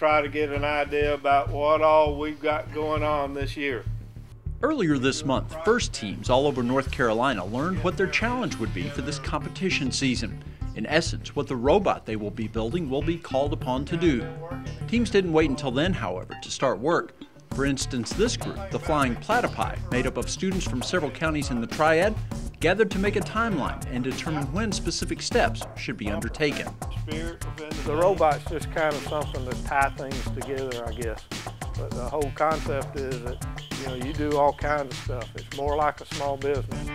try to get an idea about what all we've got going on this year. Earlier this month, FIRST teams all over North Carolina learned what their challenge would be for this competition season. In essence, what the robot they will be building will be called upon to do. Teams didn't wait until then, however, to start work. For instance, this group, the Flying Platypi, made up of students from several counties in the Triad, gathered to make a timeline and determine when specific steps should be undertaken. The robot's just kind of something to tie things together, I guess. But the whole concept is that you know, you do all kinds of stuff. It's more like a small business.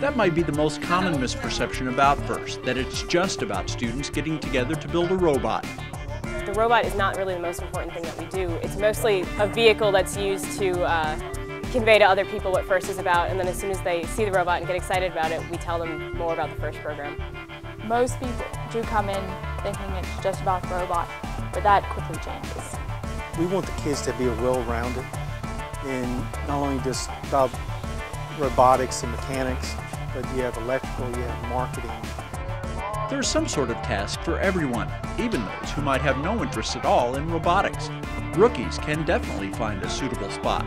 That might be the most common misperception about FIRST, that it's just about students getting together to build a robot. The robot is not really the most important thing that we do. It's mostly a vehicle that's used to uh, convey to other people what FIRST is about, and then as soon as they see the robot and get excited about it, we tell them more about the FIRST program. Most people do come in thinking it's just about the robot, but that quickly changes. We want the kids to be well-rounded in not only just about robotics and mechanics, but you have electrical, you have marketing. There's some sort of task for everyone, even those who might have no interest at all in robotics. Rookies can definitely find a suitable spot.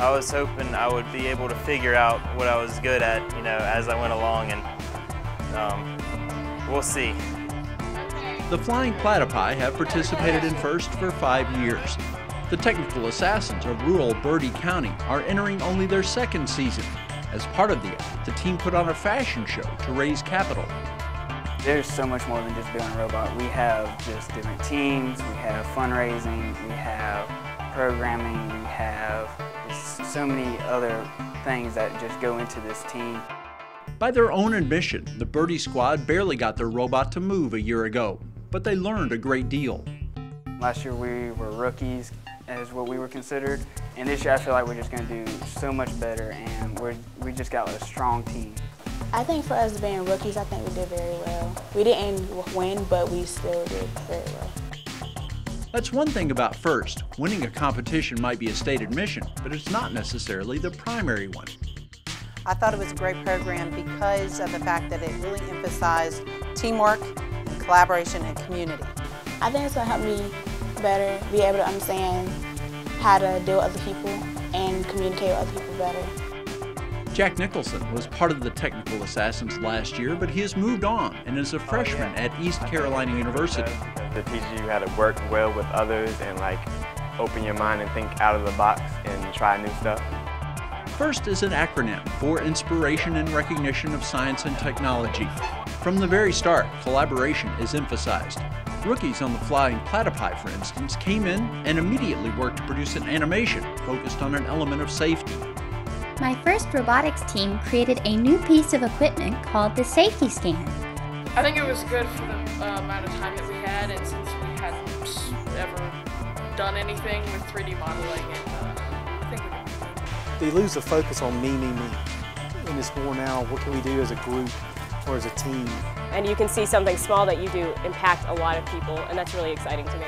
I was hoping I would be able to figure out what I was good at, you know, as I went along, and um, we'll see. The Flying Platypi have participated in FIRST for five years. The Technical Assassins of rural Bertie County are entering only their second season. As part of the effort, the team put on a fashion show to raise capital. There's so much more than just building a robot. We have just different teams, we have fundraising, we have programming, we have so many other things that just go into this team. By their own admission, the Bertie squad barely got their robot to move a year ago, but they learned a great deal. Last year we were rookies, as what we were considered. And this year I feel like we're just going to do so much better and we're, we just got a strong team. I think for us being rookies, I think we did very well. We didn't win, but we still did very well. That's one thing about FIRST. Winning a competition might be a stated mission, but it's not necessarily the primary one. I thought it was a great program because of the fact that it really emphasized teamwork, collaboration, and community. I think it's going to help me better, be able to understand how to deal with other people and communicate with other people better. Jack Nicholson was part of the Technical Assassins last year, but he has moved on and is a freshman at East Carolina University. It teaches you how to work well with others and like open your mind and think out of the box and try new stuff. FIRST is an acronym for Inspiration and Recognition of Science and Technology. From the very start, collaboration is emphasized. Rookies on the Flying Platypi, for instance, came in and immediately worked to produce an animation focused on an element of safety. My first robotics team created a new piece of equipment called the safety scan. I think it was good for the uh, amount of time that we had, and since we hadn't ever done anything with 3D modeling, and uh, They lose the focus on me, me, me. And it's more now, what can we do as a group or as a team and you can see something small that you do impact a lot of people, and that's really exciting to me.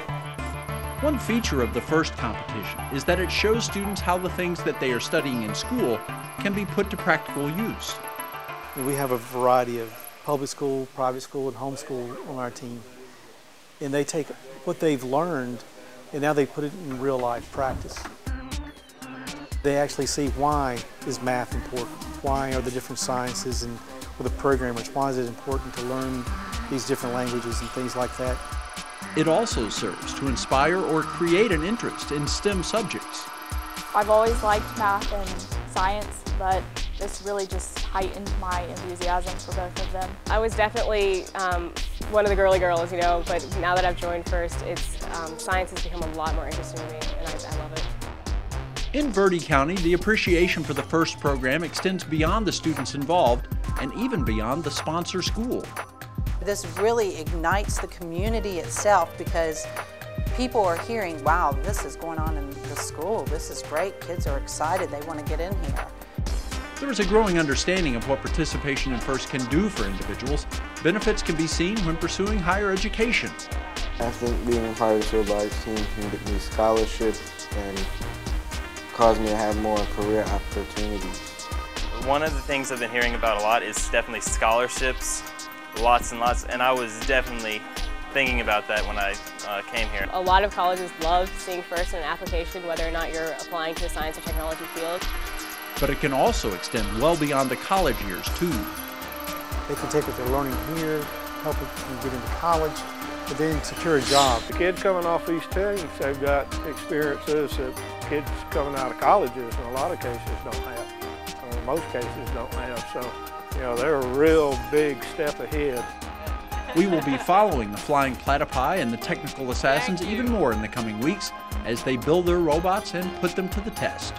One feature of the FIRST competition is that it shows students how the things that they are studying in school can be put to practical use. We have a variety of public school, private school, and homeschool on our team. And they take what they've learned and now they put it in real life practice. They actually see why is math important, why are the different sciences and for the programmers? Why is it important to learn these different languages and things like that? It also serves to inspire or create an interest in STEM subjects. I've always liked math and science, but this really just heightened my enthusiasm for both of them. I was definitely um, one of the girly girls, you know, but now that I've joined FIRST, it's, um, science has become a lot more interesting to me, and I, I love it. In Bertie County, the appreciation for the FIRST program extends beyond the students involved and even beyond the sponsor school. This really ignites the community itself because people are hearing, wow, this is going on in the school. This is great. Kids are excited. They want to get in here. There is a growing understanding of what participation in FIRST can do for individuals. Benefits can be seen when pursuing higher education. I think being a part of the robotics team can get me scholarships and caused me to have more career opportunities. One of the things I've been hearing about a lot is definitely scholarships, lots and lots, and I was definitely thinking about that when I uh, came here. A lot of colleges love seeing first in an application whether or not you're applying to a science or technology field. But it can also extend well beyond the college years, too. They can take what they're learning here, help them get into college, but then secure a job. The kids coming off these teams, they've got experiences that kids coming out of colleges in a lot of cases don't have, or in most cases don't have. So, you know, they're a real big step ahead. We will be following the Flying Platypi and the Technical Assassins even more in the coming weeks as they build their robots and put them to the test.